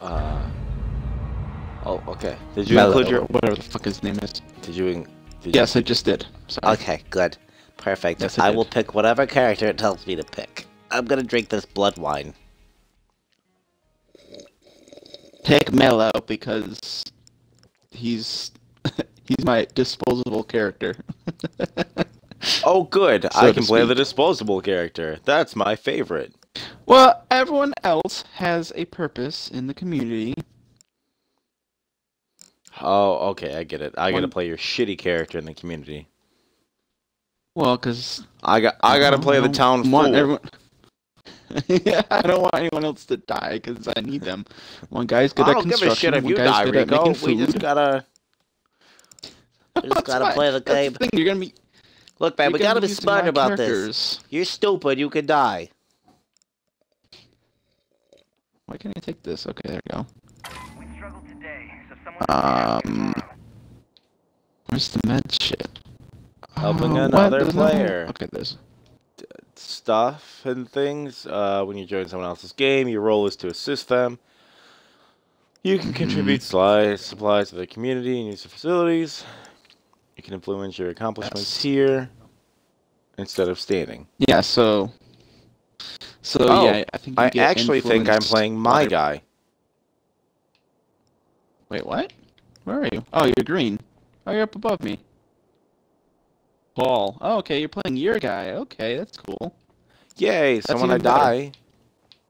Uh. Oh, okay. Did you Mello, include your? whatever the fuck his name is. Did you? in- Did you Yes, I just did. Sorry. Okay, good. Perfect. Yes, I I, will pick whatever character it tells me to pick. I'm gonna drink this blood wine. Pick Mello because he's he's my disposable character. Oh, good. So I can play the disposable character. That's my favorite. Well, everyone else has a purpose in the community. Oh, okay. I get it. I gotta play your shitty character in the community. Well, because I got. I gotta play the town fool. want everyone. yeah, I don't want anyone else to die because I need them. One guy's good I at don't give a construction. shit if you guy's die, Rico. We just gotta. We just gotta play the game. the thing. You're gonna be. Look, man, you're we gotta be using smart about this. You're stupid. You could die. Why can't I take this? Okay, there we go. We struggled today, so someone Um, where's the med shit? Helping Oh, another There's nothing- player. Okay, there's. Stuff and things. Uh, when you join someone else's game, your role is to assist them. You can contribute supplies, supplies to the community and use the facilities. You can influence your accomplishments Yes. here instead of standing. Yeah, so. So Oh, yeah, I think you I actually think I'm playing my guy. Wait, what? Where are you? Oh, you're green. Oh, you're up above me. Paul. Oh, okay, you're playing your guy. Okay, that's cool. Yay! So That's when I even better. die,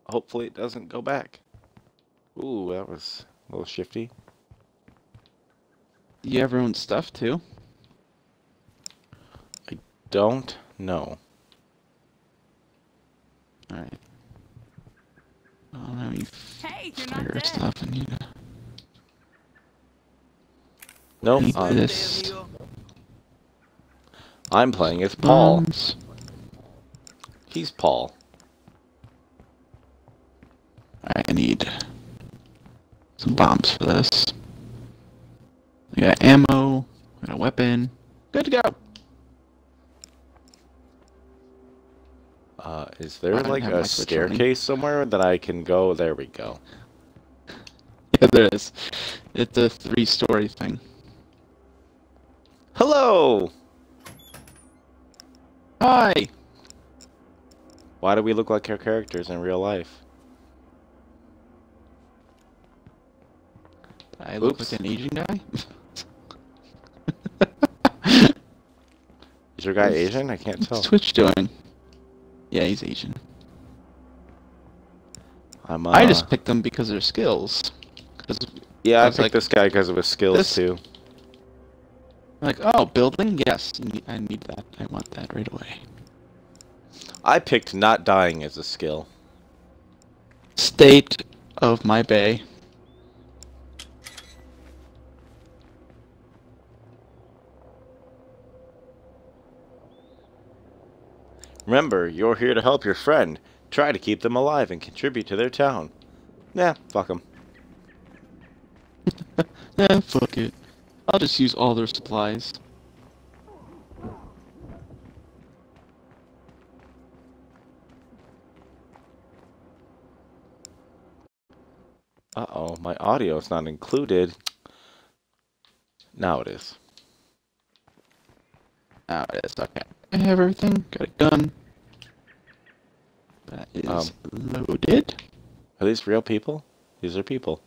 hopefully it doesn't go back. Ooh, that was a little shifty. You have your own stuff too. I don't know. All right. I don't have any Hey, you're not dead. stuff. I need to. Nope. I'm, this. I'm playing as Paul. Bombs. He's Paul. I need some bombs for this. I got ammo. I got a weapon. Good to go. Uh, is there I like a staircase somewhere that I can go? There we go. Yeah, there is. It's a three-story thing. Hello! Hi. Why do we look like our characters in real life? I look Oops. like an Asian guy. Is your guy Asian? I can't tell. What's Twitch doing? Yeah, he's Asian. I'm, uh, I just picked them because of their skills. Because yeah, I I picked like, this guy because of his skills this- too. like, oh, building? Yes, I need that. I want that right away. I picked not dying as a skill. State of my bay. Remember, you're here to help your friend. Try to keep them alive and contribute to their town. Nah, fuck them. Eh, fuck it. I'll just use all their supplies. Uh-oh, my audio is not included. Now it is. Now it is. Okay. I have everything. Got a gun. Is Um, loaded. Are these real people? These are people.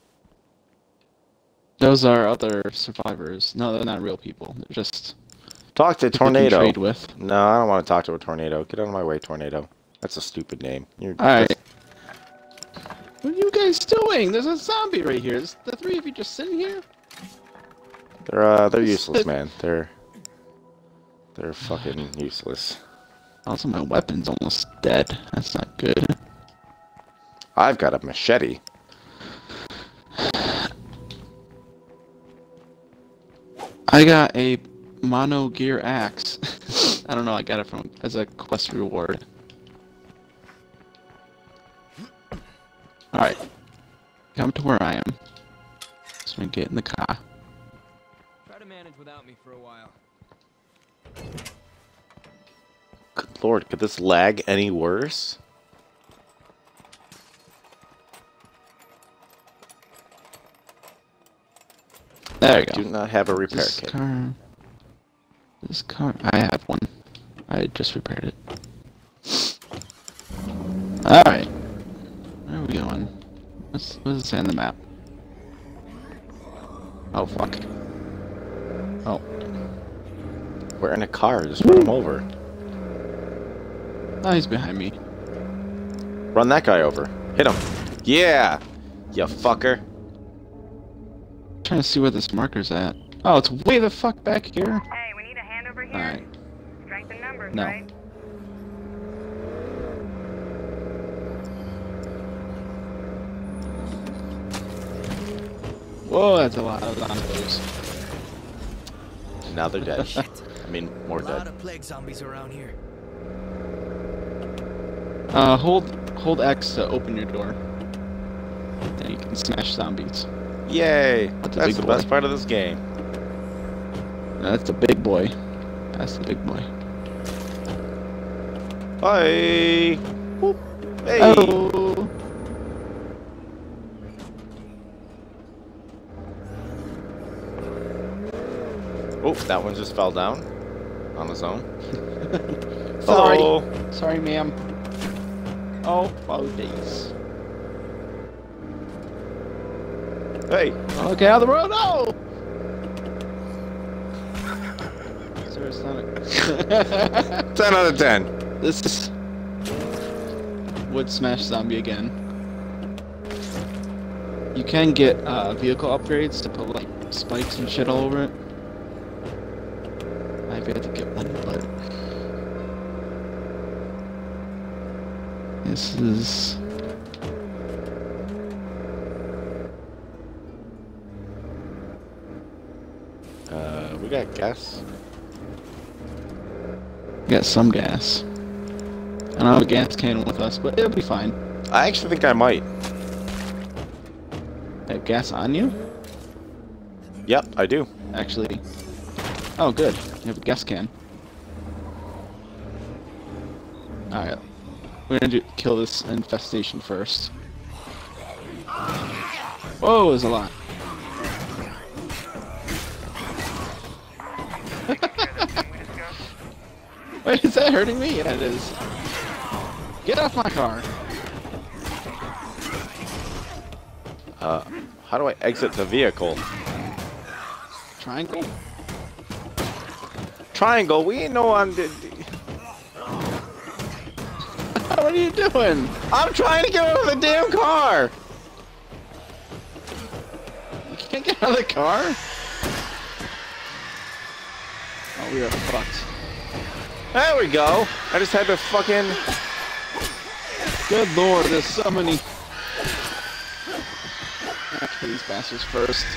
Those are other survivors. No, they're not real people. They're just Talk to Tornado. trade with. No, I don't want to talk to a tornado. Get out of my way, Tornado. That's a stupid name. You're Alright. just- What are you guys doing? There's a zombie right here. Is the three of you just sitting here? They're uh, they're useless, man. They're they're fucking useless. Also, my weapon's almost dead. That's not good. I've got a machete. I got a mono gear axe. I don't know. I got it from as a quest reward. All right, come to where I am. So we get in the car. Try to manage without me for a while. Lord, could this lag any worse? There you Do go. not have a repair This kit. car. This car. I have one. I just repaired it. Alright. Where are we going? What's, what does it say on the map? Oh, fuck. Oh. We're in a car. Just run him over. Oh, he's behind me. Run that guy over. Hit him. Yeah. You fucker. trying to see where this marker's at. Oh, it's way the fuck back here. Hey, we need a hand over here. Alright. Strength in numbers, No. right? Whoa, that's a lot of zombies. Now they're dead. I mean, more dead. A lot dead. of plague zombies around here. Uh, hold hold X to open your door. Then you can smash zombies. Yay. That's That's the boy. best part of this game. That's the big boy. That's the big boy. Bye. Whoop. Hey. Oh. Oh, that one just fell down on his own. Sorry. Hello. Sorry, ma'am. Oh, oh, days. Hey. Okay, out of the road. No. Sir, it's not a- 10 out of 10. this is wood smash zombie again. You can get uh, vehicle upgrades to put like spikes and shit all over it. I've yet to get one, but this is Uh, we got gas. got some gas. I don't have a gas can with us, but it'll be fine. I actually think I might. Have gas on you? Yep, I do. Actually. Oh, good. You have a gas can. Alright. We're gonna do, kill this infestation first. Whoa, there's a lot. Wait, is that hurting me? Yeah, it is. Get off my car. Uh, how do I exit the vehicle? Triangle? Triangle, we ain't know I'm... what are you doing? I'm trying to get out of the damn car! You can't get out of the car? Oh, we are fucked. There we go. I just had to fucking... Good lord, there's so many. These bastards first.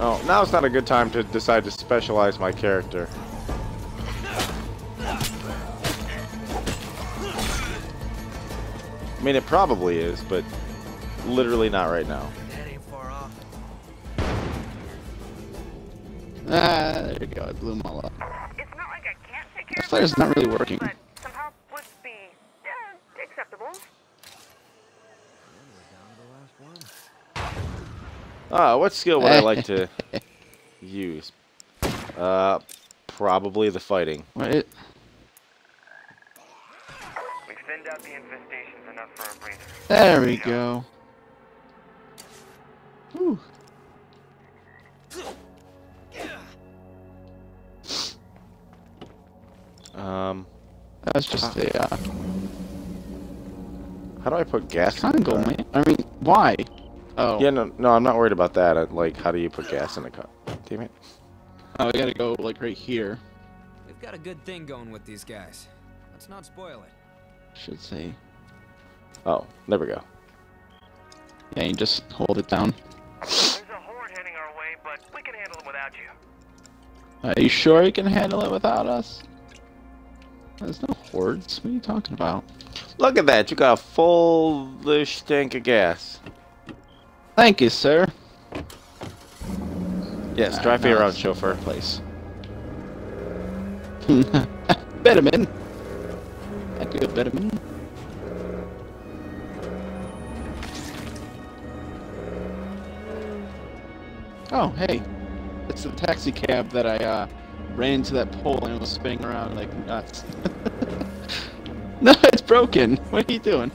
Oh, now's not a good time to decide to specialize my character. I mean, it probably is, but literally not right now. That ain't far off. Ah, there you go. I blew them all up. It's not like I can't take care The of flare's not really working. But some help would be uh, acceptable. Ah, what skill would I like to use? Uh, probably the fighting. Wait, We've thinned out the infestations enough for a breather. there we go. Whew. Um, That's just a uh, how do I put gas in the triangle, car? man. I mean, why? Oh, Yeah, no, no, I'm not worried about that. I, like, how do you put gas in a car? Damn it. oh, I gotta go like right here. We've got a good thing going with these guys. Let's not spoil it. Should say. Oh, there we go. Yeah, you just hold it down. There's a horde heading our way, but we can handle them without you. Are you sure you can handle it without us? There's no hordes. What are you talking about? Look at that. You got a full-ish tank of gas. Thank you, sir. Yes, Ah, drive me now around, it's chauffeur. Place. Betterman. A good Betterman. Oh, hey. It's the taxi cab that I uh, ran into that pole and was spinning around like nuts. no, it's broken. What are you doing?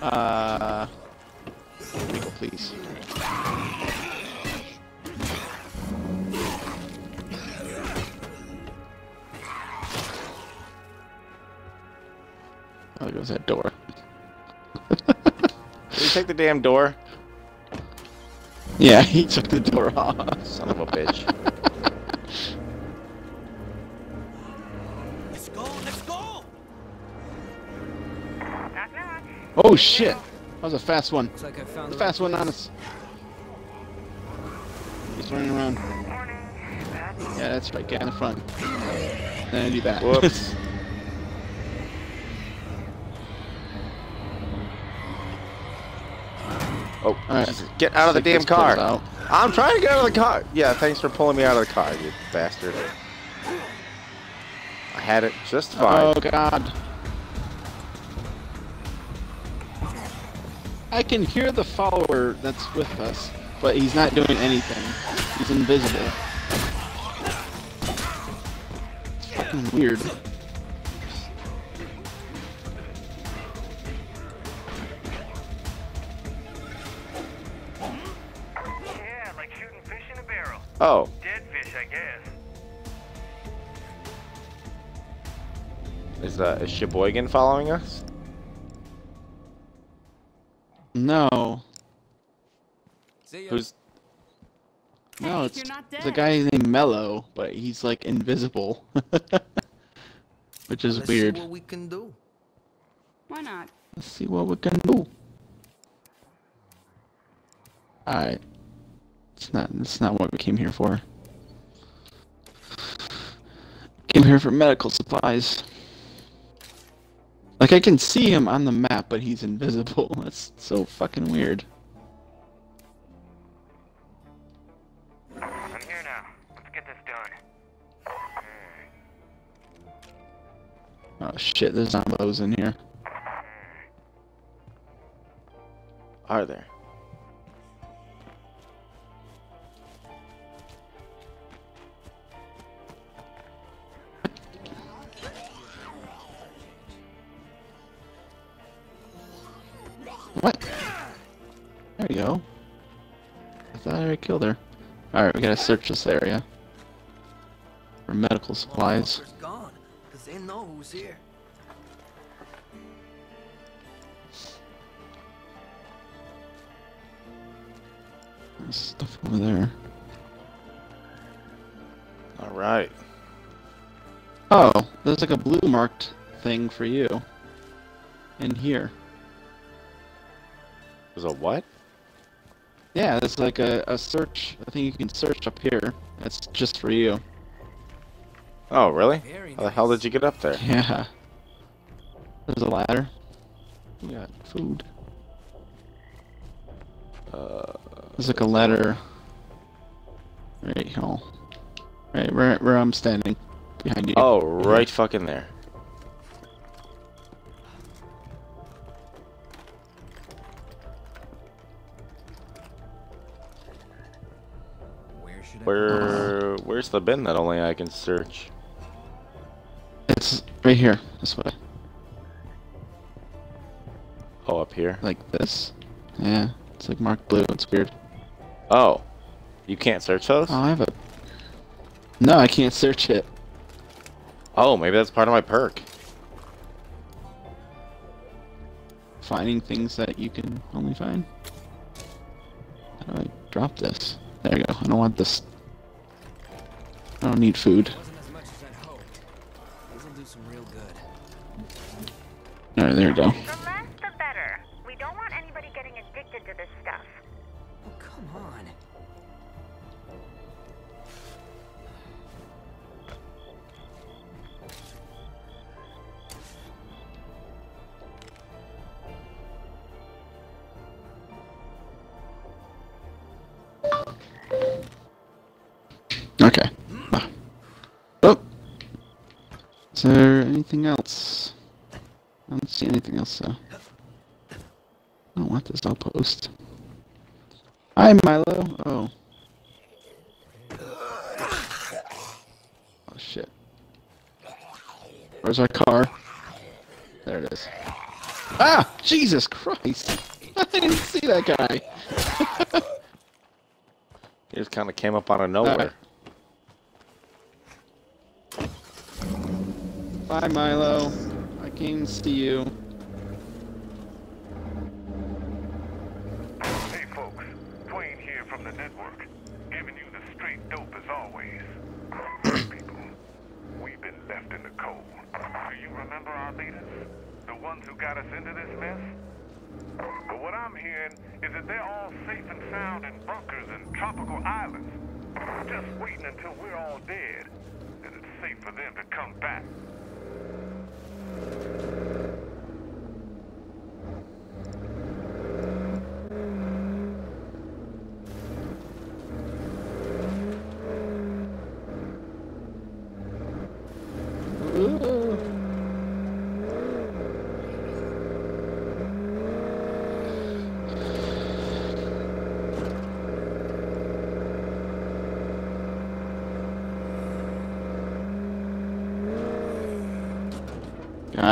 Uh, vehicle, please. Oh, there goes that door. Did you take the damn door? Yeah, he took the door off. Son of a bitch. Let's go, let's go! Knock, knock. Oh shit! That was a fast one. Looks like I found A the fast one on us. He's running around. Yeah, that's right. Get in the front. Then I do that. Whoops. Oh. Jesus. get out of the damn car. I'm trying to get out of the car. Yeah, thanks for pulling me out of the car, you bastard. I had it just oh, fine. Oh god. I can hear the follower that's with us, but he's not doing anything. He's invisible. It's fucking weird. Oh, Dead fish, I guess. is uh, is Sheboygan following us? No. See ya. Who's No, it's, you're not it's a guy named Mello, but he's like invisible. Which is Let's weird. see what we can do. Why not? Let's see what we can do. Alright. It's not it's not what we came here for. Came here for medical supplies. Like I can see him on the map, but he's invisible. That's so fucking weird. I'm here now. Let's get this done. Oh shit, there's zombos in here. Hmm. are there? I thought killed her. Alright, we gotta search this area. For medical supplies. Motherfucker's gone, 'cause they know who's here. There's stuff over there. All right. Oh, there's like a blue marked thing for you. In here. There's a what? Yeah, there's like a, a search. I think you can search up here. That's just for you. Oh, really? Very How the hell did you get up there? Yeah. There's a ladder. We got food. Uh, There's like a ladder. Right here. Right where, where I'm standing. Behind you. oh, right fucking there. Where should I Where? Where's the bin that only I can search? It's right here. This way. Oh, up here. Like this. Yeah. It's like marked blue. It's weird. Oh, you can't search those? Oh, I have a. No, I can't search it. Oh, maybe that's part of my perk. Finding things that you can only find. How do I drop this? There you go. I don't want this. I don't need food. Alright, there we go. That's, uh... I don't want this outpost. Hi, Milo. Oh. Oh, shit. Where's our car? There it is. Ah! Jesus Christ! I didn't see that guy! he just kind of came up out of nowhere. Right. Bye, Milo. I came to see you.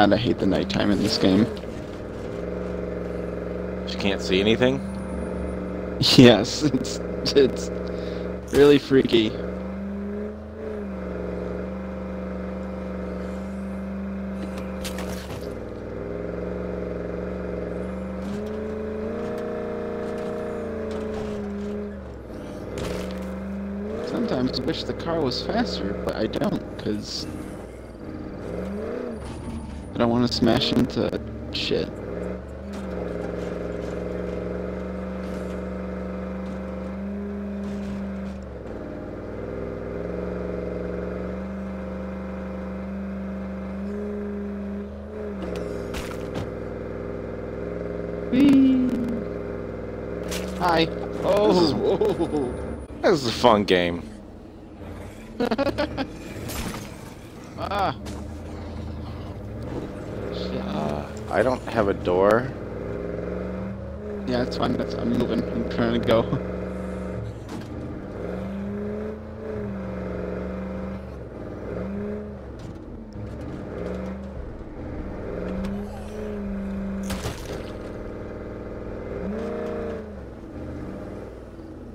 God, I hate the nighttime in this game. You can't see anything. Yes, it's it's really freaky. Sometimes I wish the car was faster, but I don't, because don't want to smash into shit. Whee! Hi. Oh. This is a fun game. ah. Shit. Uh, I don't have a door. Yeah, it's fine. That's, I'm moving. I'm trying to go.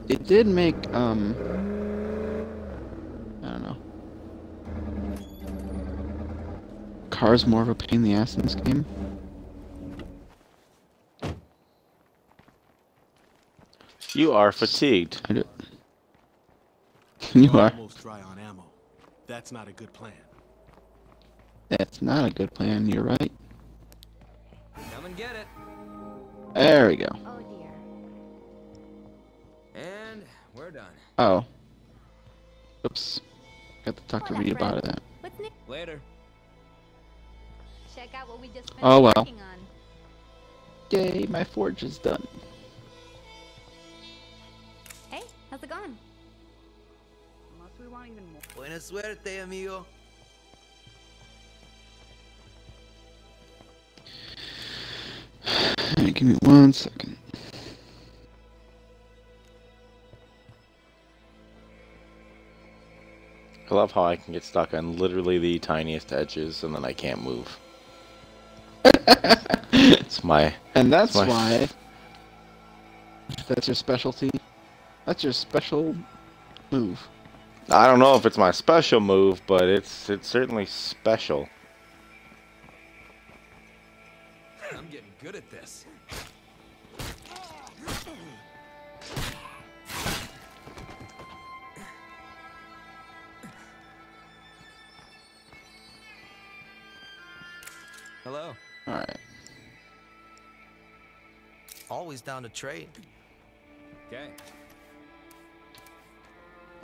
It did make, um... I don't know. Cars more of a pain in the ass in this game. You are fatigued. I do. You are. Almost dry on ammo. That's not a good plan. That's not a good plan, you're right. Come and get it. There we go. Oh dear. And we're done. Oh. Oops. Got to talk to Hola, Reed about friend. that. Later. Check out what we just oh, finished Oh, well. working on. Yay, my forge is done. Hey, how's it going? Unless we want even more. Buena suerte, amigo. Alright, give me one second. I love how I can get stuck on literally the tiniest edges and then I can't move. it's my And that's my- why. That's your specialty. That's your special move. I don't know if it's my special move, but it's it's certainly special. I'm getting good at this. Hello. Alright. Always down to trade. Okay.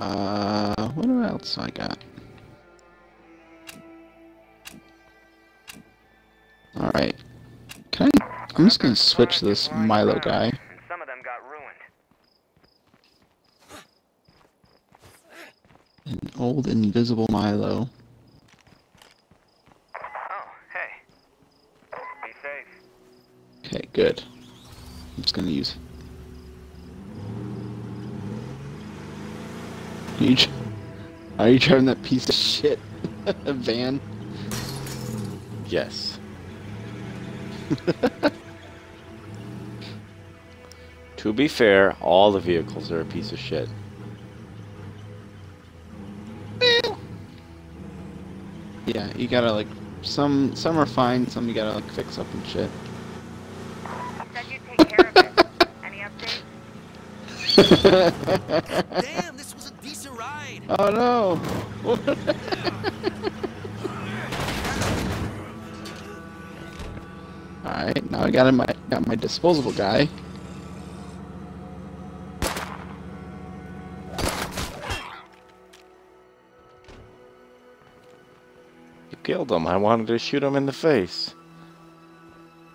Uh, what else I got? Alright. Can I? I'm just gonna switch this Milo guy. An old invisible Milo. Oh. Okay, good. I'm just gonna use. Huge. Are you driving that piece of shit van? Yes. to be fair, all the vehicles are a piece of shit. Yeah, you gotta like some some are fine, some you gotta like fix up and shit. Said you'd take care of it. Any updates? Oh no! Alright, now I got my got my disposable guy. You killed him. I wanted to shoot him in the face.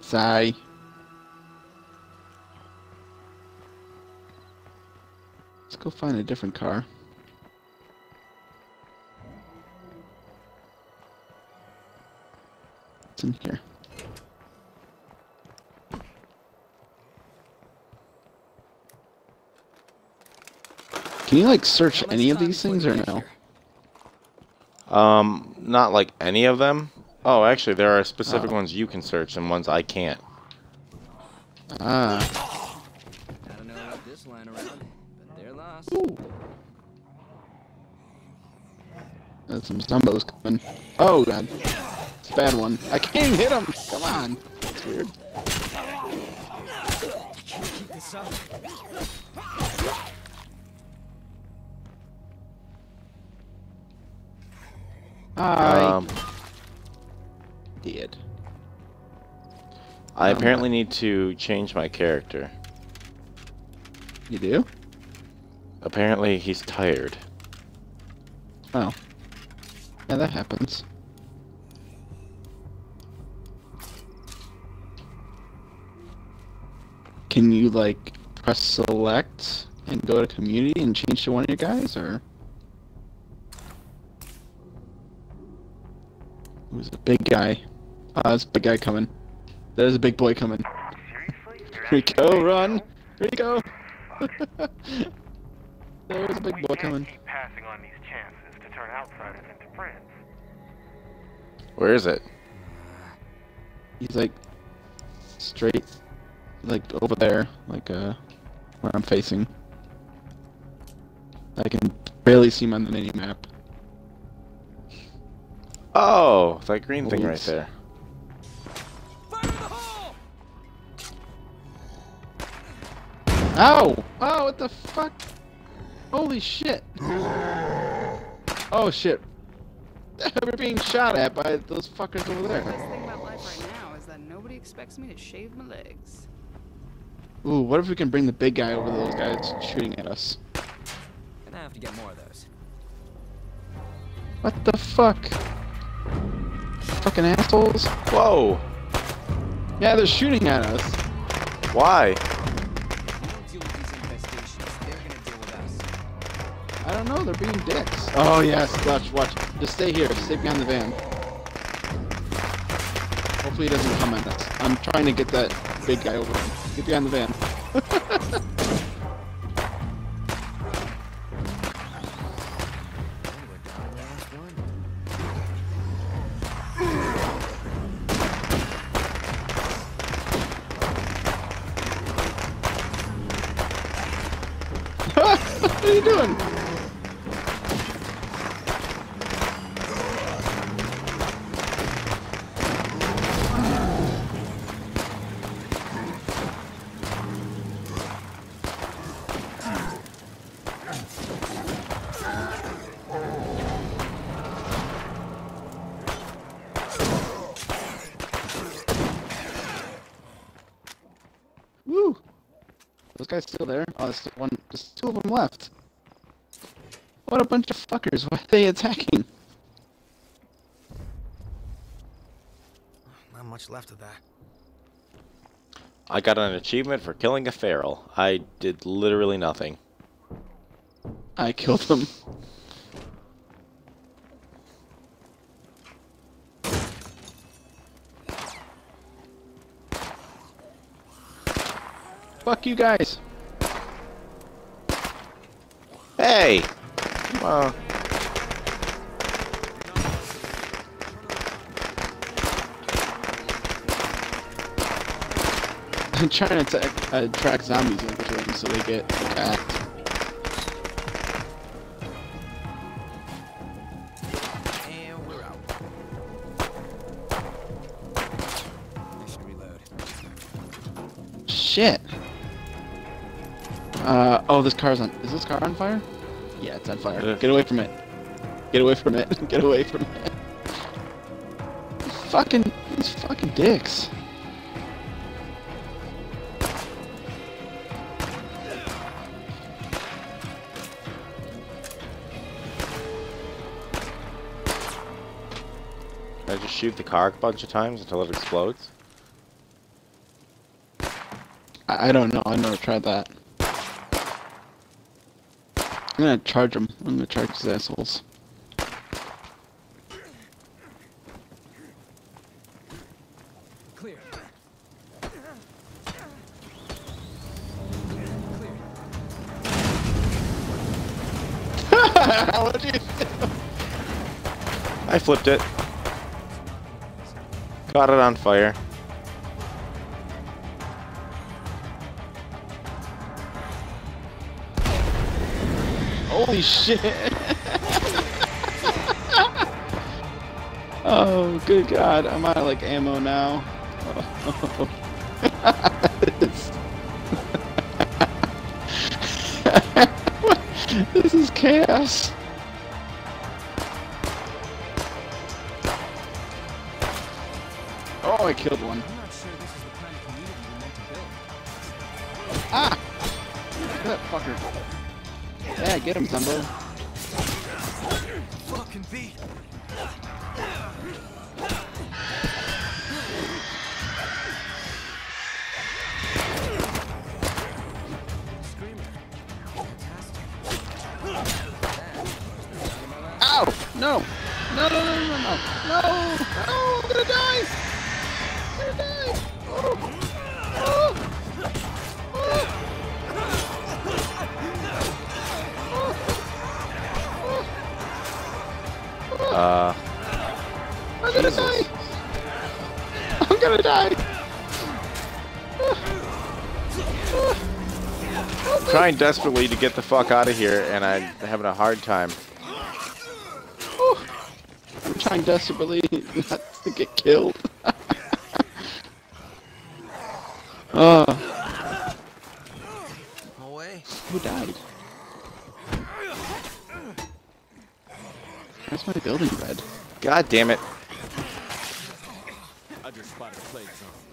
Sigh. Let's go find a different car. What's in here? Can you like search How any of these things or no? Um, not like any of them. Oh, actually, there are specific Oh. ones you can search and ones I can't. Ah. I don't know about this line around, but they're lost. Ooh. There's some zumbos coming. Oh god. Bad one. I can't hit him! Come on. That's weird. I Um, did. I Um, apparently need to change my character. You do? Apparently, he's tired. Oh. Yeah, that happens. Can you like press select and go to community and change to one of your guys or Who's a big guy? Ah, there's a big guy coming. There's a big boy coming. Rico, run! Rico! There's a big boy coming. passing on these chances to turn outsiders into friends. Where is it? He's like straight, like over there, like uh, where I'm facing. I can barely see him on the mini map. Oh, that green thing right there. Fire in the! Ow! Oh, what the fuck? Holy shit! Oh shit! We're being shot at by those fuckers over The there. best thing about life right now is that nobody expects me to shave my legs. Ooh, what if we can bring the big guy over to those guys shooting at us? Gonna have to get more of those. What the fuck? Fucking assholes! Whoa! Yeah, they're shooting at us. Why? We deal with these infestations. They're gonna deal with us. I don't know, they're being dicks. Oh yes, watch, watch. Just stay here, stay behind the van. Hopefully he doesn't come at us. I'm trying to get that big guy over him. Get behind the van. What are you doing? Still there? There's one. There's two of them left. What a bunch of fuckers! Why are they attacking? Not much left of that. I got an achievement for killing a feral. I did literally nothing. I killed them. Fuck you guys! Hey! Come on. I'm trying to attack, uh, attract zombies into them so they get attacked. Shit. Uh, oh, this car's on. Is this car on fire? Yeah, it's on fire. Get away from it. Get away from it. Get away from it. Fucking, these fucking dicks. Can I just shoot the car a bunch of times until it explodes? I, I don't know. I never tried that. I'm gonna charge them. I'm gonna charge these assholes. Clear. what do you I flipped it. Got it on fire. Holy shit! oh, good god, I'm out of like ammo now. this is chaos. Oh, I killed one. Get him, Zumbo. Trying desperately to get the fuck out of here, and I'm having a hard time. I'm trying desperately not to get killed. uh, Away. who died? Where's my building red? God damn it. I just spotted a plague zone.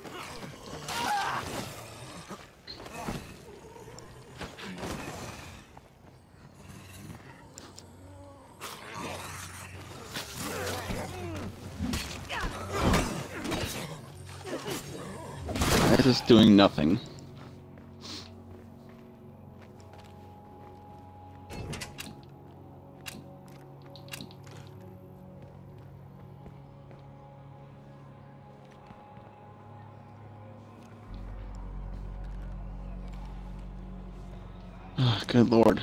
Just doing nothing. Ah, Good lord.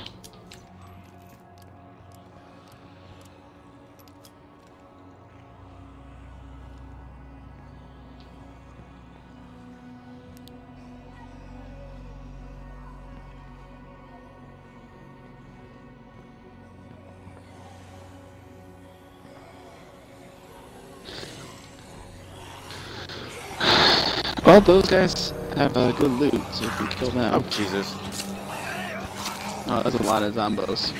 Well, those guys have uh, good loot, so you can kill them. Oh, Jesus. Oh, that's a lot of zombos.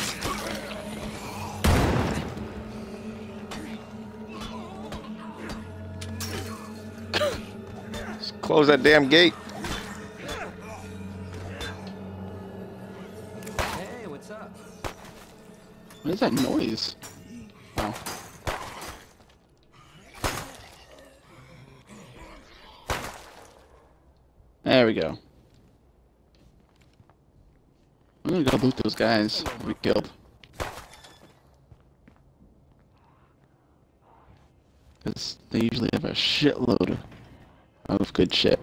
Just close that damn gate. Hey, what's up? What is that noise? We go. I'm gonna go loot those guys we killed. Because they usually have a shitload of good shit.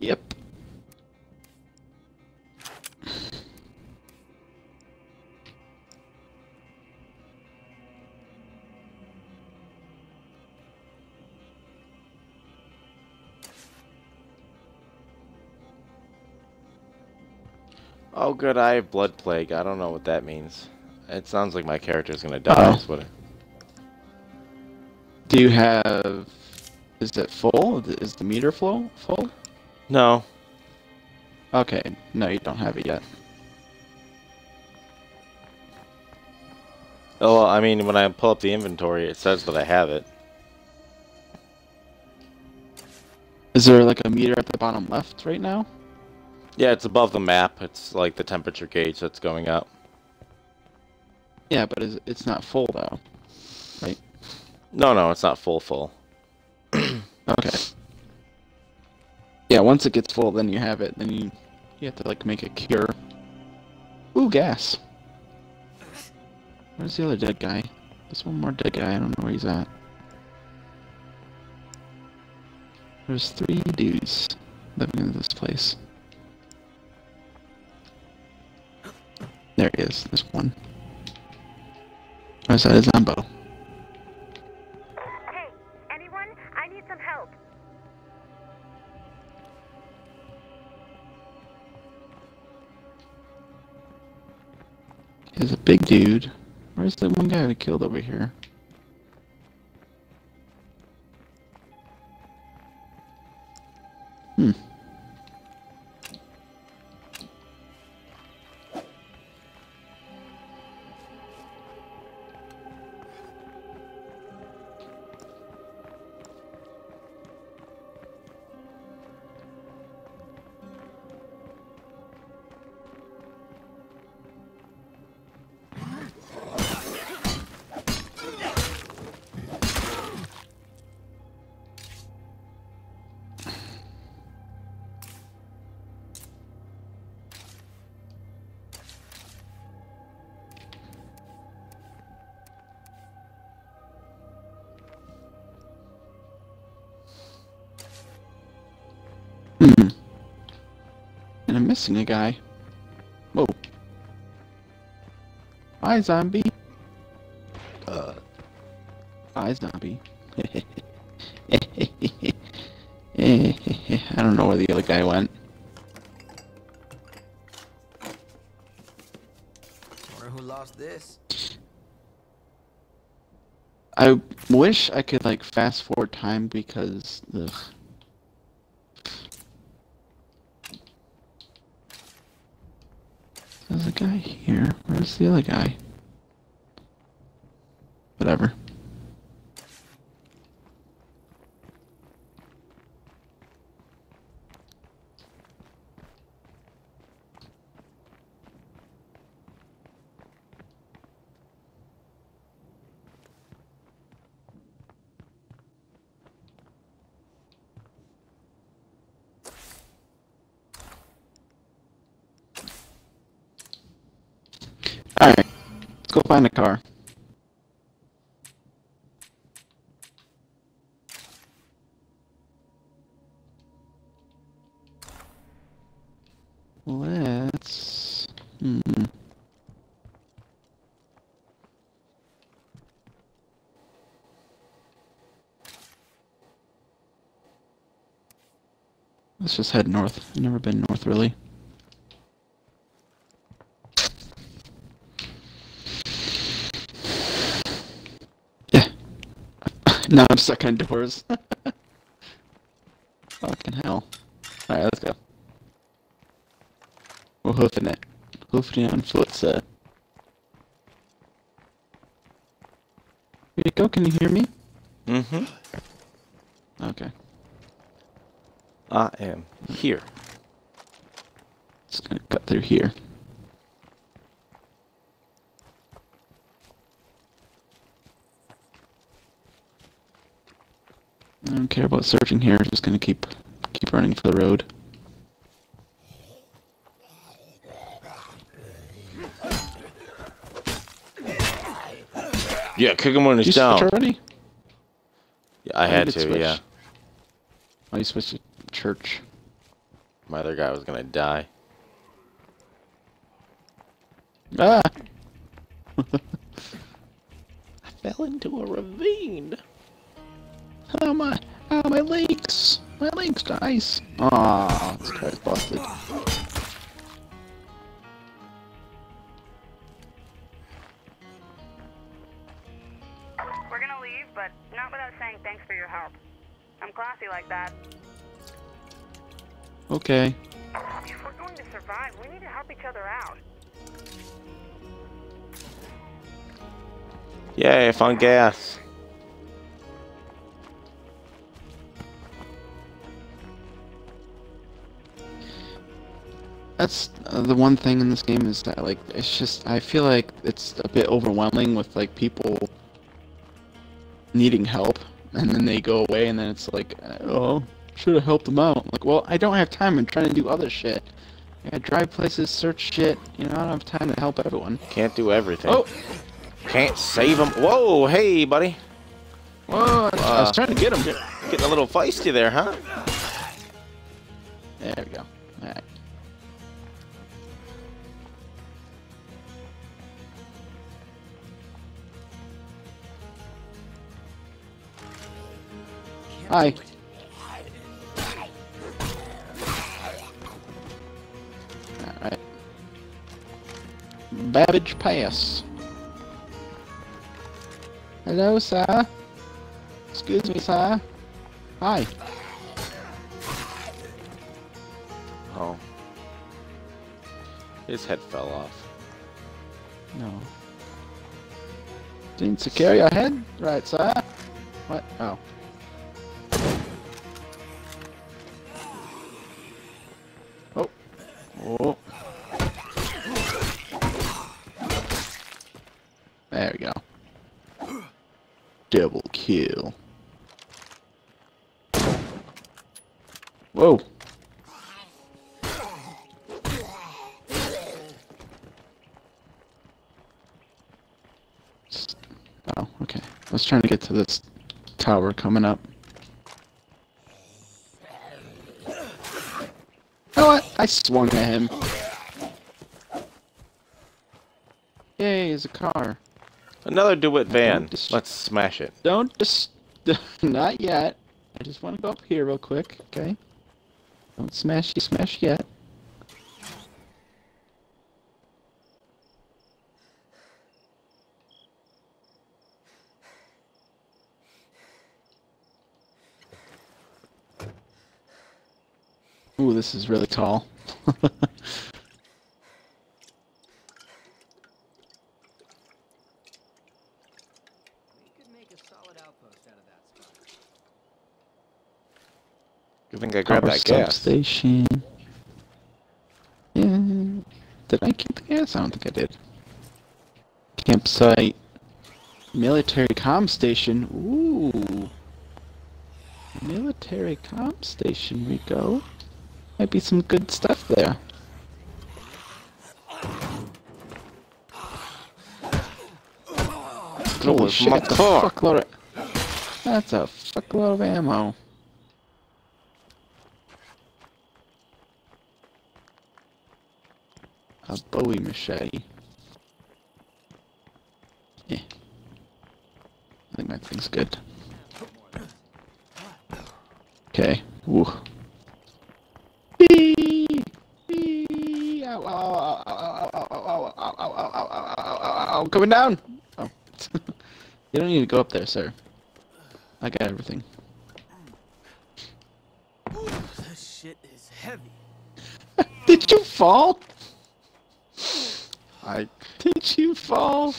Yep. Oh, good. I have blood plague. I don't know what that means. It sounds like my character's gonna die. Oh. What it- Do you have? Is it full? Is the meter flow full? No. Okay, no, you don't have it yet. Oh, well, I mean, when I pull up the inventory, it says that I have it. Is there like a meter at the bottom left right now? Yeah, it's above the map. It's like the temperature gauge that's going up. Yeah, but it's, it's not full though. Right? No, no, it's not full full. Okay. Yeah, once it gets full, then you have it. Then you you have to like make a cure. Ooh, gas. Where's the other dead guy? There's one more dead guy. I don't know where he's at. There's three dudes living in this place. There he is. There's one. Where's that? Is Zambo? Hey, anyone? I need some help. He's a big dude. Where's the one guy we killed over here? Hmm. Missing a guy. Whoa. Hi, zombie. Uh, Hi, zombie. I don't know where the other guy went. Wonder who lost this? I wish I could like fast forward time because ugh. There's a guy here. Where's the other guy? Whatever. Alright. Let's go find a car. Let's. Hmm. Let's just head north. I've never been north really. Yeah. now I'm stuck on doors. Fucking hell. Alright, let's go. We're hoofing it. Hoofing it on foot, sir. Here you go, can you hear me? mm-hmm. Okay. I am here. Just gonna cut through here. I don't care about searching here, just gonna keep keep running for the road. Yeah, kick him when he's you down. switch already? Yeah, I you had to, switch. yeah. Oh, you switched church. My other guy was gonna die. Ah! I fell into a ravine. Oh my, oh my legs! My legs dice! ice. Ah, this guy's busted. We're gonna leave, but not without saying thanks for your help. I'm classy like that. Okay. If we're going to survive, we need to help each other out. Yay, I found gas. That's uh, the one thing in this game is that like it's just I feel like it's a bit overwhelming with like people needing help and then they go away and then it's like oh should have helped them out like well I don't have time I'm trying to do other shit I gotta drive places search shit you know I don't have time to help everyone Can't do everything. oh Can't save him. Whoa, hey, buddy. whoa I, I was Uh, trying to get him Getting a little feisty there, huh? there we go Alright. Hi. Babbage Pass. Hello, sir. Excuse me, sir. Hi. Oh. His head fell off. No. Didn't secure your head? Right, sir. What? Oh. Oh. Oh. There we go. Double kill. Whoa. Oh, okay. I was trying to get to this tower coming up. You know what? I swung at him. Yay, it's a car. Another DeWitt van. Let's smash it. Don't just... Not yet. I just want to go up here real quick, okay? Don't smash you smash yet. Ooh, this is really tall. We could make a solid outpost out of that spot. You think I grabbed Power that gas? Substation. Yeah. Did I keep the gas? I don't think I did. Campsite. Military comm station. Ooh. Military comm station, we go. Might be some good stuff there. Holy shit, that's a fuckload of... That's a fuckload of ammo. Bowie machete. Yeah. I think that thing's good. Okay. Woo. Coming down! Oh. you don't need to go up there, sir. I got everything. This shit is heavy. Did you fall? Fall?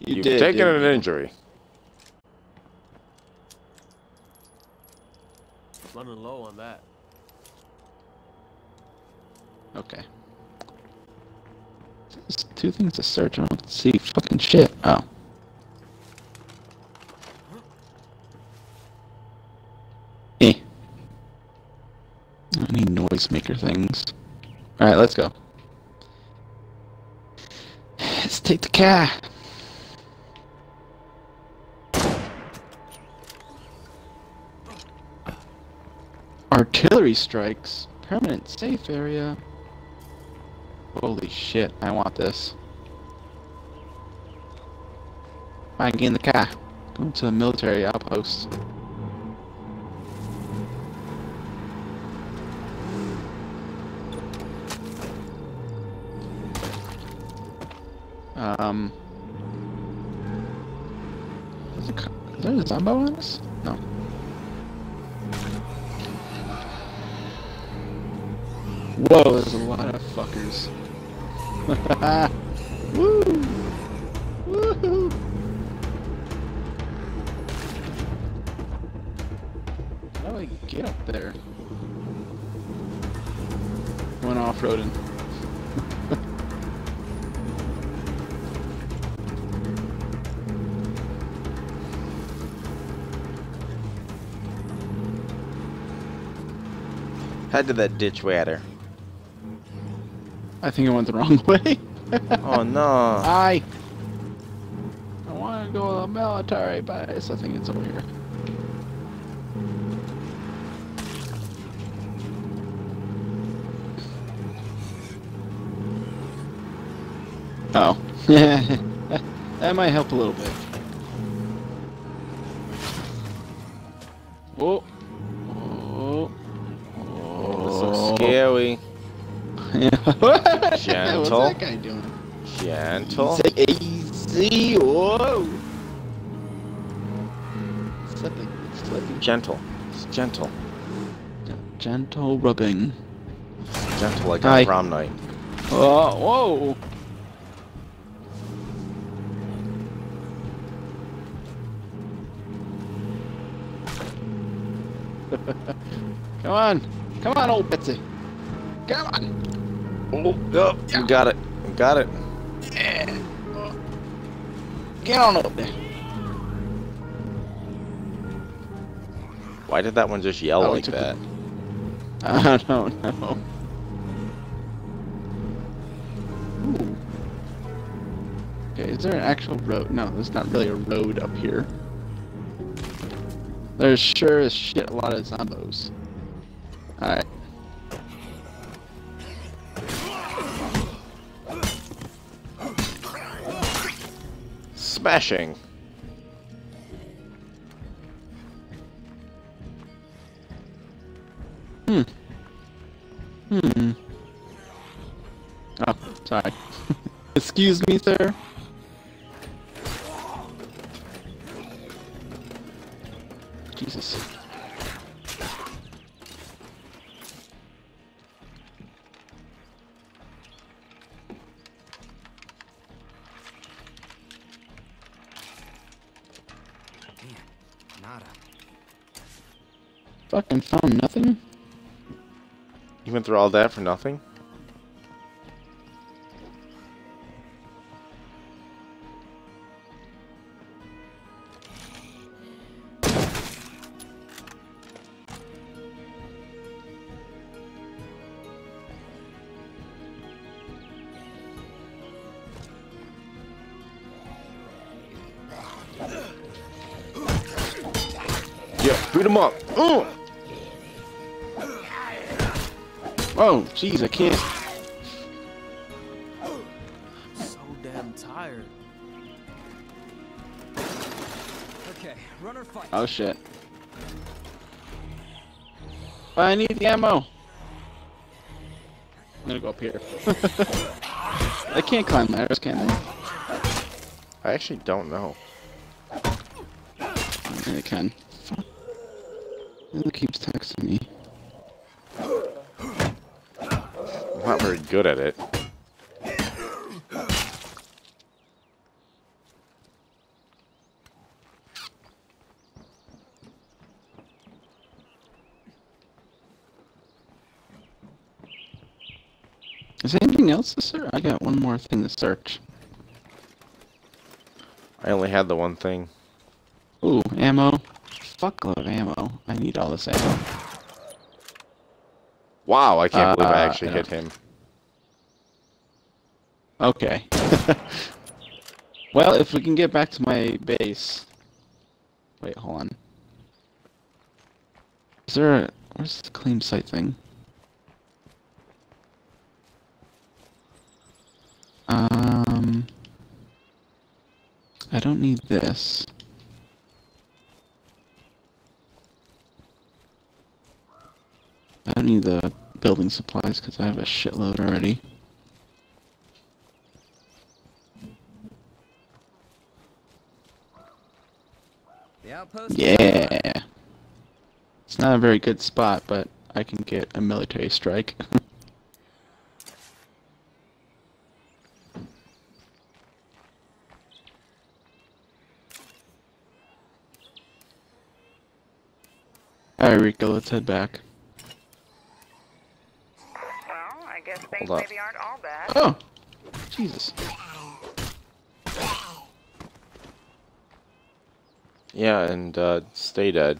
You You've did. taken an injury. Running low on that. Okay. There's two things to search. I don't see fucking shit. Oh. Eh. I need noisemaker things. Alright, let's go. Take the car. Artillery strikes. Permanent safe area. Holy shit, I want this. Fine, get in the car. Going to a military outpost. Um, is, it, is there a Zombo on us? No. Whoa, there's a lot of fuckers. Woo! Woohoo! How do I get up there? Went off-roading. Head to that ditch water. I think I went the wrong way. Oh no. I. I want to go to the military base. I think it's over here. Oh. that might help a little bit. Looks scary. What's Gentle. that guy doing? Gentle. Say easy. Whoa. Slipping. Slipping. Gentle. It's gentle. Gentle rubbing. Gentle like Hi. on prom night. Oh, whoa. Come on. Come on, old Betsy. Come on. Oh, oh, you got it. You got it. Yeah. Get on up there. Why did that one just yell Oh, like that? I don't know. Ooh. Okay, is there an actual road? No, there's not really a road up here. There's sure as shit a lot of zombos. Alright. Smashing. Hmm. Hmm. Oh, sorry. Excuse me, sir. You went through all that for nothing? Jeez, I can't. So damn tired. Okay, run or fight. Oh shit. I need the ammo. I'm gonna go up here. I can't climb ladders, can I? I actually don't know. Yeah, they can. Fuck. It keeps texting me. I'm not very good at it. Is there anything else to search? I got one more thing to search. I only had the one thing. Ooh, ammo. Fuckload of ammo. I need all this ammo. Wow, I can't believe I Uh, actually hit him. Okay. well, if we can get back to my base. Wait, hold on. Is there a. Where's the claim site thing? Um. I don't need this. I don't need the building supplies because I have a shitload already. Yeah! It's not a very good spot, but I can get a military strike. Alright Rico, let's head back. Guess things Hold up. maybe aren't all bad. Oh! Jesus. Yeah, and uh, stay dead.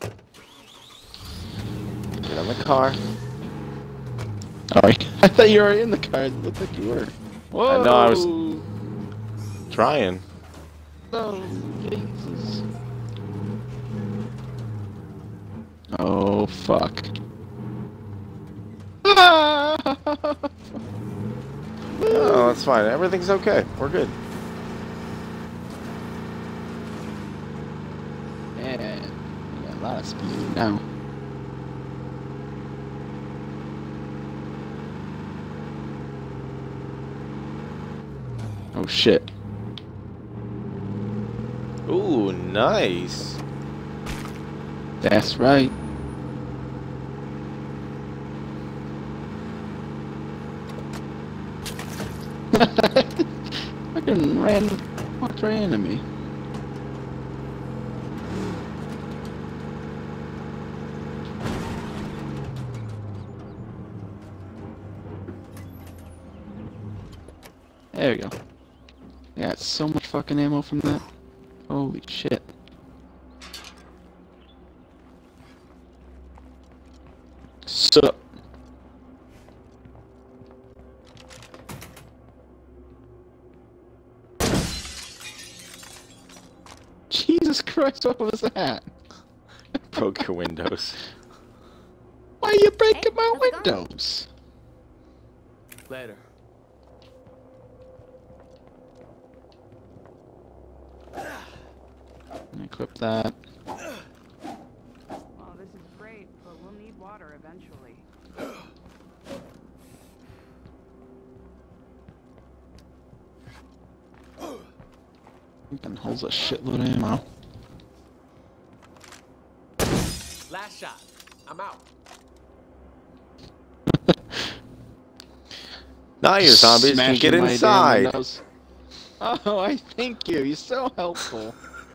Get in the car. Oh, I I thought you were in the car. It looked like you were. Whoa! I know, I was- Trying. Oh, Jesus. Oh, fuck. Oh, that's fine. Everything's okay. We're good. Man, you got a lot of speed now. Oh shit. Ooh, nice. That's right. Fucking ran, walked right into me. There we go. Got so much fucking ammo from that. Holy shit. What was that? Broke your windows. Why are you breaking my how's going? windows? Later. Equip that. Well, this is great, but we'll need water eventually. Fucking holds a shitload of ammo. Last shot. I'm out. Now your zombies can Smashing get my damn inside. Oh, I thank you. You're so helpful.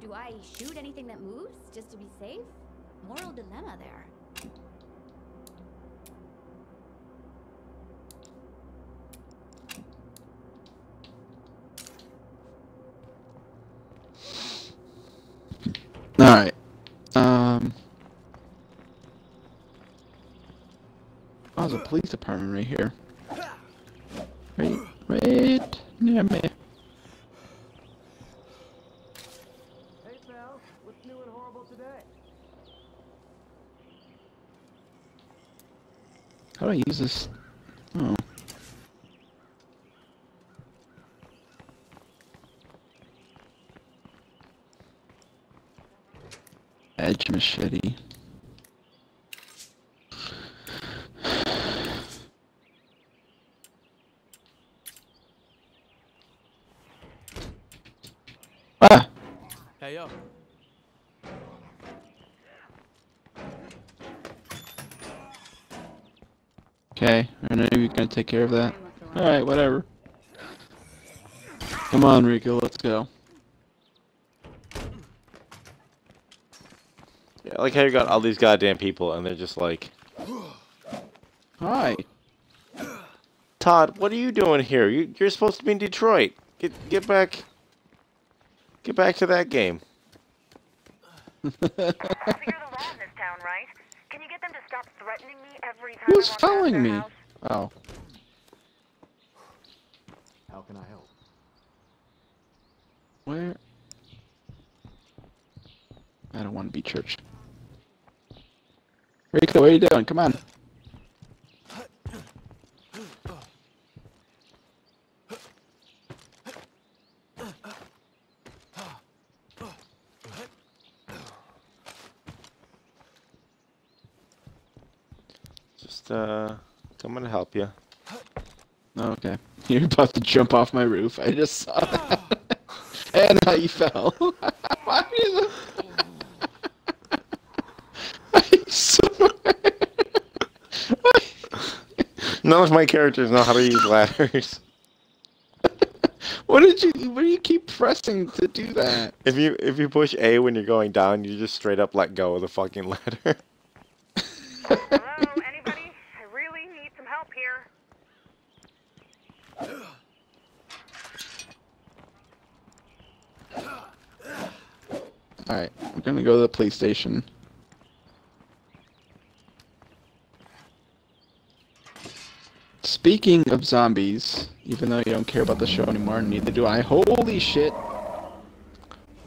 Do I shoot anything that moves just to be safe? Moral dilemma there. Alright. Um. Oh, there's a police department right here. Right, right near me. Hey, pal. What's new and horrible today? How do I use this? Oh. Edge machete. Ah! Hey, yo. Okay, I know you're gonna take care of that. Alright, whatever. Come on, Rico, let's go. Yeah, like how you got all these goddamn people and they're just like, Hi. Todd, what are you doing here? You, you're supposed to be in Detroit. Get get back. Get back to that game. Also, you're the law in this town, right? Can you get them to stop threatening me every time Who's I following me? house? Oh. How can I help? Where? I don't want to be church. Rico, what are you doing? Come on. Just uh, coming to help you. Okay. You're about to jump off my roof. I just saw that. and how you fell. Why are. None of my characters know how to use ladders. What did you? What do you keep pressing to do that? If you if you push A when you're going down, you just straight up let go of the fucking ladder. Hello, anybody? I really need some help here. All right, we're gonna go to the police station. Speaking of zombies, even though you don't care about the show anymore, neither do I. Holy shit!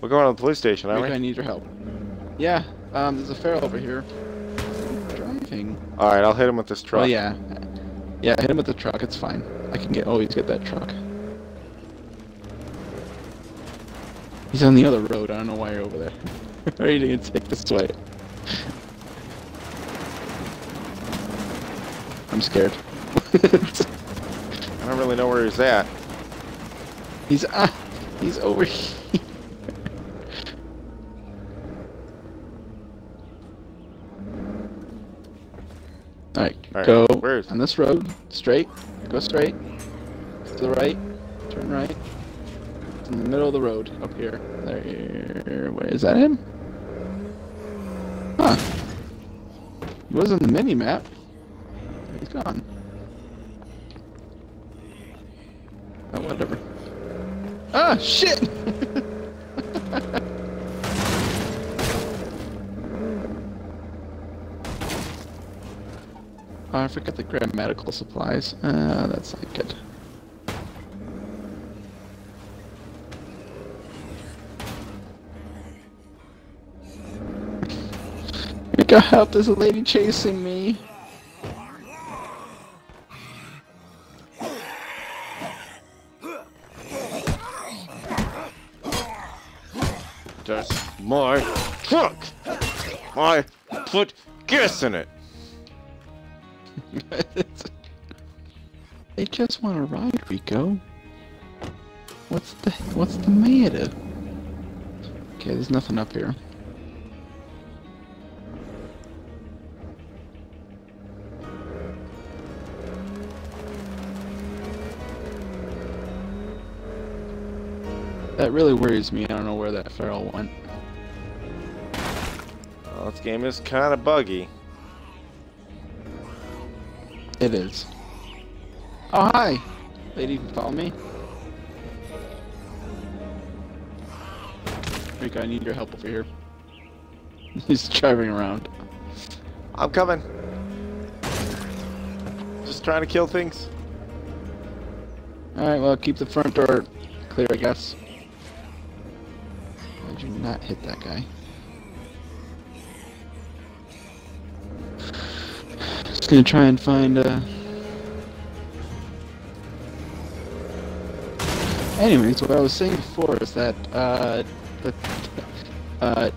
We're going to the police station, aren't Rick, I need your help. Yeah, um, there's a feral over here. Driving. All right, I'll hit him with this truck. Oh yeah, yeah. Hit him with the truck. It's fine. I can get always get that truck. He's on the other road. I don't know why you're over there. Are you gonna take this way? I'm scared. I don't really know where he's at. he's ah, he's over here. All right, Alright, go where is- on this road, straight. Go straight. To the right. Turn right. In the middle of the road, up here. There. Where is that him? Huh. He was in the mini map. He's gone. Oh, whatever. Ah, shit! Oh, I forgot to grab medical supplies. Uh, that's not good. I gotta help, there's a lady chasing me. Just my truck. I put gas in it. they just want to ride, Rico. What's the what's the matter? Okay, there's nothing up here. Really worries me. I don't know where that feral went. Well, this game is kind of buggy. It is. Oh, hi! Lady, follow me? Rico, I need your help over here. He's driving around. I'm coming. Just trying to kill things. Alright, well, keep the front door clear, I guess. Why'd not hit that guy? Just gonna try and find, uh... Anyways, what I was saying before is that, uh, the, uh,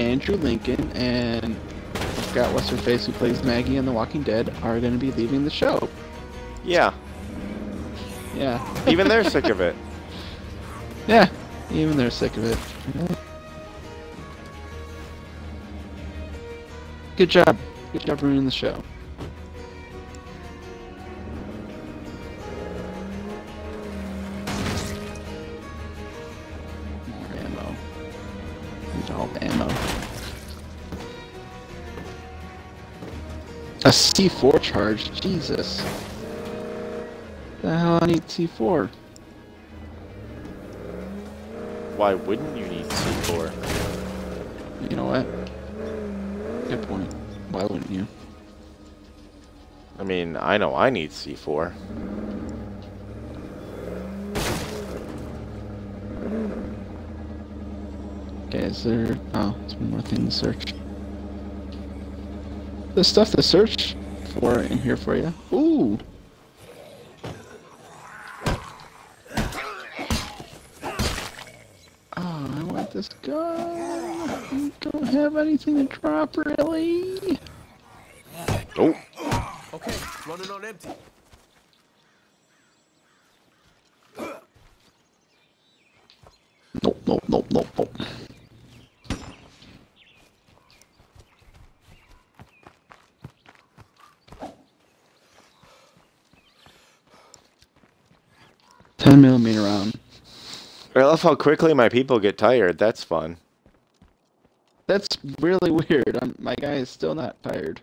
Andrew Lincoln and forgot what's her face who plays Maggie in The Walking Dead are gonna be leaving the show. Yeah, Yeah. even they're sick of it. Yeah, even they're sick of it. Good job. Good job ruining the show. More ammo. Need all the ammo. A C4 charge? Jesus. The hell I need C4? Why wouldn't you need C4? You know what? Good point. Why wouldn't you? I mean, I know I need C4. Okay, is there... Oh, there's one more thing to search. There's stuff to search for in here for you. Ooh! Anything to drop, really. Oh, Okay, running on empty. Nope, nope, nope, nope, nope. Ten millimeter round. I love how quickly my people get tired. That's fun. That's really weird. I'm, my guy is still not tired.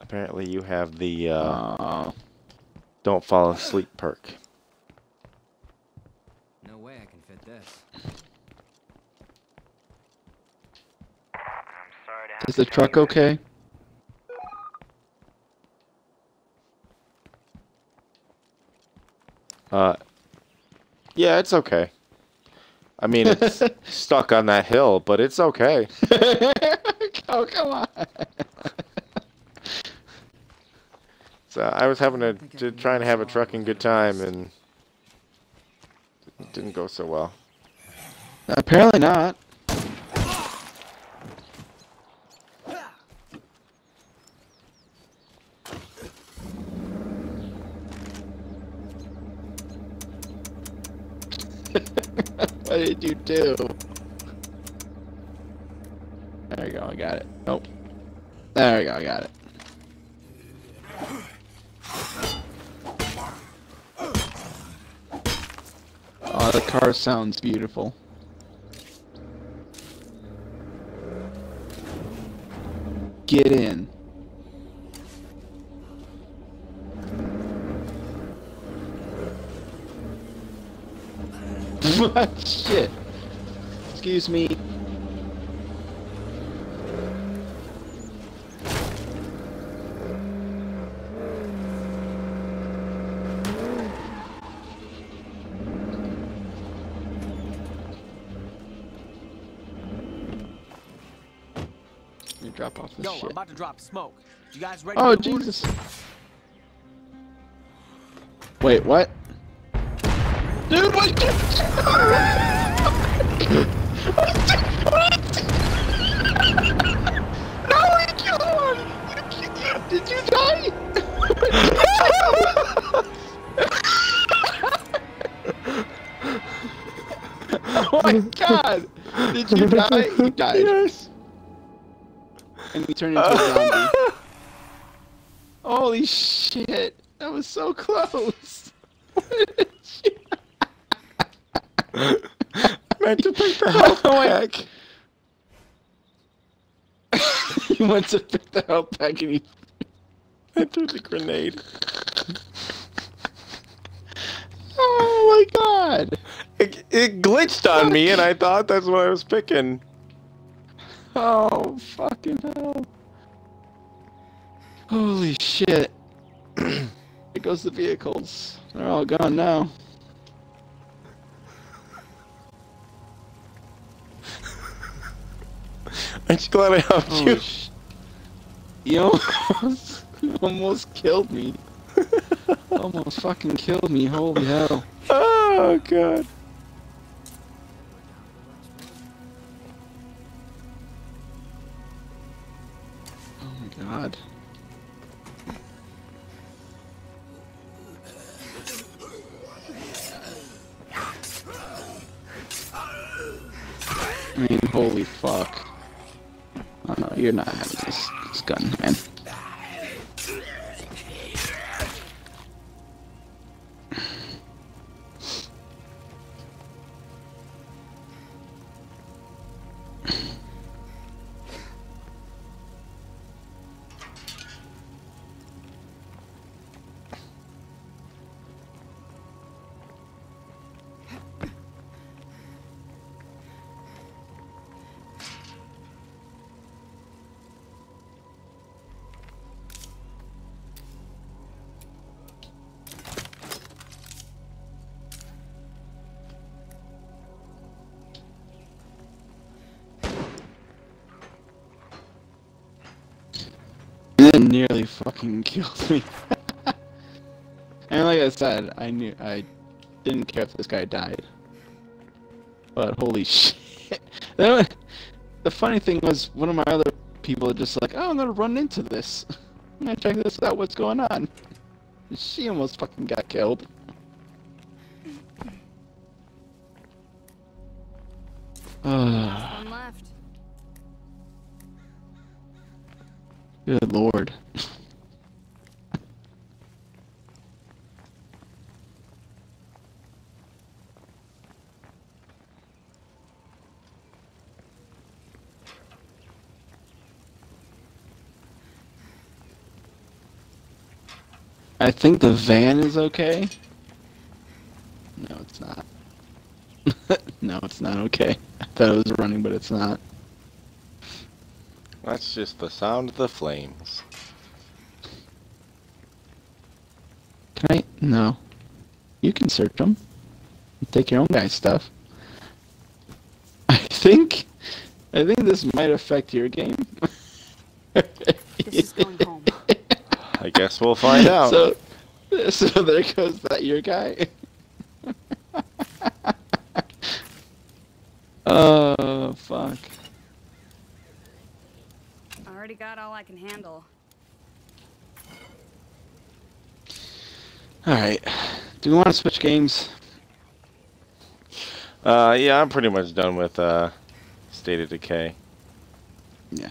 Apparently, you have the uh, Uh, don't fall asleep perk. No way I can fit this. I'm sorry to have is the to tell truck you okay? Uh, yeah, it's okay. I mean, it's stuck on that hill, but it's okay. oh, come on. So I was having a to trying to have a trucking good time, and it didn't go so well. Apparently not. what did you do? There we go, I got it. Nope. There we go, I got it. Oh, the car sounds beautiful. Get in. what shit? Excuse me. Drop off this Yo, I'm about to drop smoke. You guys ready? Oh for the boot? Jesus! Wait, what? No, you killed one! Did you die? oh my god! Did you die? You died. Yes. And he turned into a zombie. Holy shit! That was so close. Meant to take the oh health Oh pack. he went to pick the health pack and he. I threw the grenade. Oh my god! It, it glitched on me, and I thought that's what I was picking. Oh fucking hell! Holy shit! there goes the vehicles. They're all gone now. Aren't you glad I helped you? Holy you almost, you almost killed me. almost fucking killed me. Holy hell! Oh god. Oh my god. I mean, holy fuck. Oh no, you're not having this, this gun, man. Nearly fucking killed me. and like I said, I knew I didn't care if this guy died. But holy shit. The funny thing was one of my other people just like, oh I'm gonna run into this. I'm gonna check this out, what's going on. She almost fucking got killed. Ah, Good lord. I think the van is okay. No, it's not. no, it's not okay. I thought it was running, but it's not. That's just the sound of the flames. Can I? No. You can search them. Take your own guy's stuff. I think. I think this might affect your game. This is going home. I guess we'll find out. So, so there goes that your guy. oh fuck! I already got all I can handle. All right. Do we want to switch games? Uh, yeah, I'm pretty much done with uh, State of Decay. Yeah.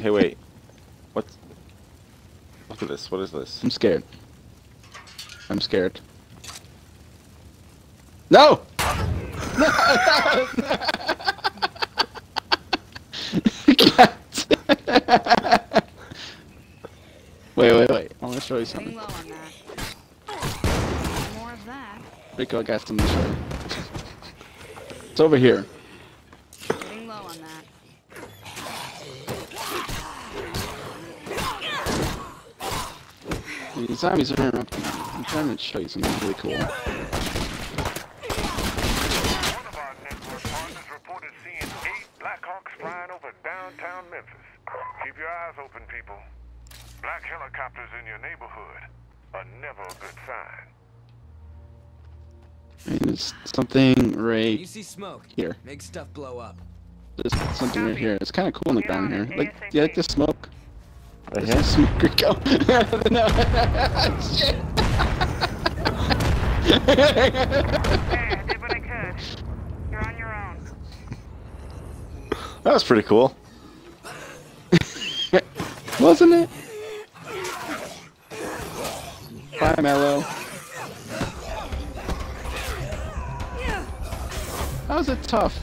Hey, wait. What? Look at this. What is this? I'm scared. I'm scared. No! Cat. wait, wait, wait. I want to show you something. low on that. More of that. Rico, I got something to show you. It's over here. Getting low on that. The zombies are interrupting. I'm trying to show you something really cool. One of our network partners reported seeing eight Blackhawks flying over downtown Memphis. Keep your eyes open, people. Black helicopters in your neighborhood are never a good sign. And there's something right You see smoke. here. Make stuff blow up. There's something right here. It's kind of cool in the ground here. Like, do you like the smoke? Right There's some smoke. Rico. no. Shit. Hey, I did what I could. You're on your own. That was pretty cool. Wasn't it? Bye, Mello. How's it tough,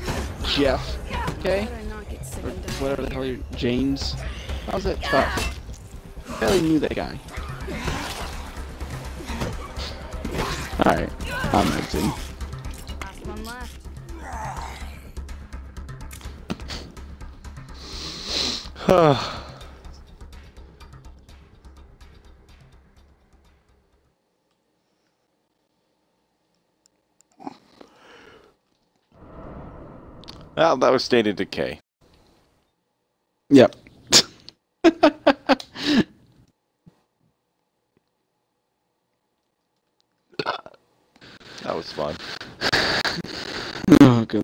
Jeff? Okay? Better not get Or whatever the hell you're... James? How's it tough? Barely knew that guy. Alright, I'm exiting. Last well, that was State of Decay. Yep. That was fun.